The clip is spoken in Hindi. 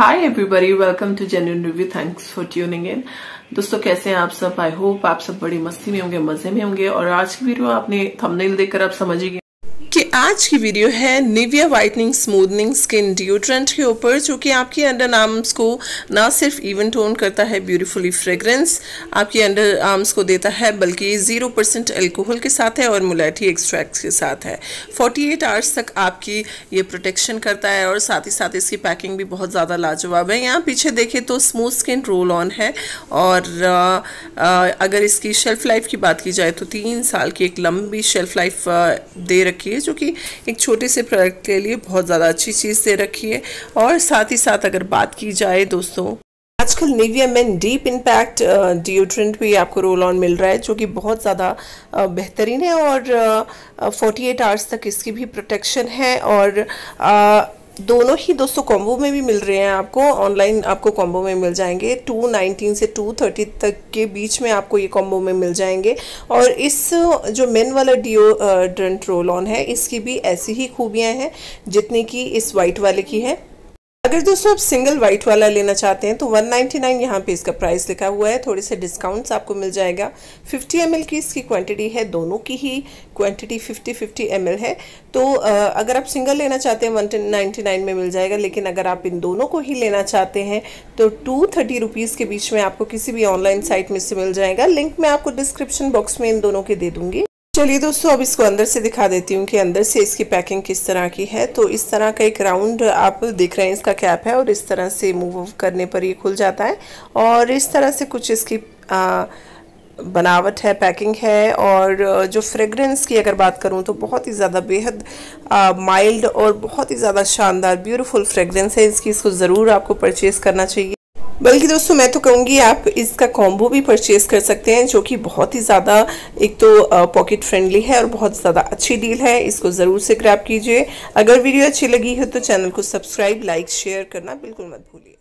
Hi everybody welcome to genuine review thanks for tuning in दोस्तों, कैसे हैं आप सब? आई होप आप सब बड़ी मस्ती में होंगे, मज़े में होंगे। और आज की वीडियो आपने थंबनेल देखकर आप समझ कि आज की वीडियो है Nivea whitening smoothening skin deodorant के ऊपर जो कि आपके अंडर आर्म्स को ना सिर्फ़ इवन टोन करता है ब्यूटीफुली फ्रेग्रेंस आपके अंडर आर्म्स को देता है बल्कि ज़ीरो परसेंट एल्कोहल के साथ है और मुलैठी एक्सट्रैक्ट के साथ है। 48 आवर्स तक आपकी ये प्रोटेक्शन करता है और साथ ही साथ इसकी पैकिंग भी बहुत ज़्यादा लाजवाब है। यहाँ पीछे देखें तो स्मूथ स्किन रोल ऑन है और आ, आ, अगर इसकी शेल्फ लाइफ की बात की जाए तो तीन साल की एक लंबी शेल्फ लाइफ दे रखी है जो कि एक छोटे से प्रोडक्ट के लिए बहुत ज़्यादा अच्छी चीज़ दे रखी है और साथ ही साथ अगर बात की जाए दोस्तों, आजकल Nivea men deep impact deodorant भी आपको रोल ऑन मिल रहा है, जो कि बहुत ज़्यादा बेहतरीन है और फोर्टी एट आवर्स तक इसकी भी प्रोटेक्शन है और दोनों ही दोस्तों कॉम्बो में भी मिल रहे हैं आपको। ऑनलाइन आपको कॉम्बो में मिल जाएँगे। टू नाइनटीन से टू थर्टी तक के बीच में आपको ये कॉम्बो में मिल जाएँगे। और इस, जो मेन वाला डिओ ड्रेंट रोल ऑन है, इसकी भी ऐसी ही खूबियाँ हैं, जितनी कि इस वाइट वाले की है। अगर दोस्तों आप सिंगल वाइट वाला लेना चाहते हैं तो 199 नाइन्टी नाइन यहाँ पर इसका प्राइस लिखा हुआ है। थोड़े से डिस्काउंट्स आपको मिल जाएगा। 50 एम की इसकी क्वांटिटी है, दोनों की ही क्वांटिटी 50 50 एम है। तो अगर आप सिंगल लेना चाहते हैं वन नाइन्टी नाइन में मिल जाएगा। लेकिन अगर आप इन दोनों को ही लेना चाहते हैं तो टू थर्टी के बीच में आपको किसी भी ऑनलाइन साइट में से मिल जाएगा। लिंक मैं आपको डिस्क्रिप्शन बॉक्स में इन दोनों के दे दूँगी। चलिए दोस्तों अब इसको अंदर से दिखा देती हूँ कि अंदर से इसकी पैकिंग किस तरह की है। तो इस तरह का एक राउंड आप देख रहे हैं इसका कैप है और इस तरह से मूव करने पर ये खुल जाता है। और इस तरह से कुछ इसकी आ, बनावट है पैकिंग है और जो फ्रेगरेंस की अगर बात करूँ तो बहुत ही ज़्यादा बेहद माइल्ड और बहुत ही ज़्यादा शानदार ब्यूटीफुल फ्रेगरेंस है। इसकी इसको ज़रूर आपको परचेज़ करना चाहिए। बल्कि दोस्तों, मैं तो कहूँगी आप इसका कॉम्बो भी परचेज कर सकते हैं, जो कि बहुत ही ज़्यादा, एक तो पॉकेट फ्रेंडली है और बहुत ज़्यादा अच्छी डील है। इसको ज़रूर से ग्रैप कीजिए। अगर वीडियो अच्छी लगी हो तो चैनल को सब्सक्राइब लाइक शेयर करना बिल्कुल मत भूलिए।